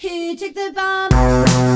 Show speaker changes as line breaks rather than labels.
Who took the bomb?